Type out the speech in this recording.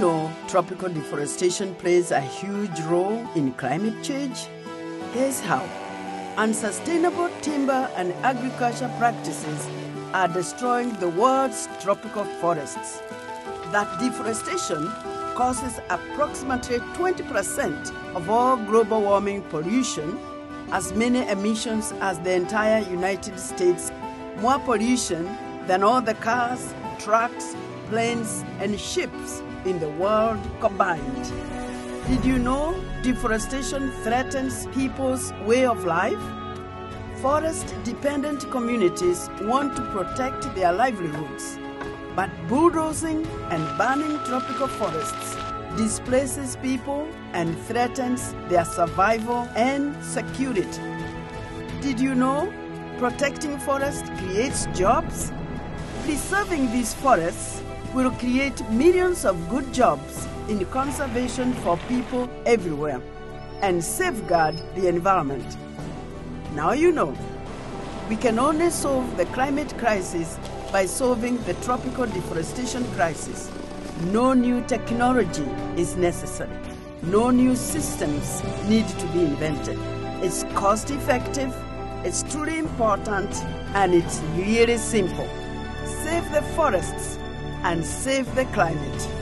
know tropical deforestation plays a huge role in climate change? Here's how. Unsustainable timber and agriculture practices are destroying the world's tropical forests. That deforestation causes approximately 20% of all global warming pollution, as many emissions as the entire United States, more pollution than all the cars, trucks, planes, and ships in the world combined. Did you know deforestation threatens people's way of life? Forest dependent communities want to protect their livelihoods, but bulldozing and burning tropical forests displaces people and threatens their survival and security. Did you know protecting forests creates jobs? Preserving these forests will create millions of good jobs in conservation for people everywhere and safeguard the environment. Now you know. We can only solve the climate crisis by solving the tropical deforestation crisis. No new technology is necessary. No new systems need to be invented. It's cost effective, it's truly important, and it's really simple. Save the forests and save the climate.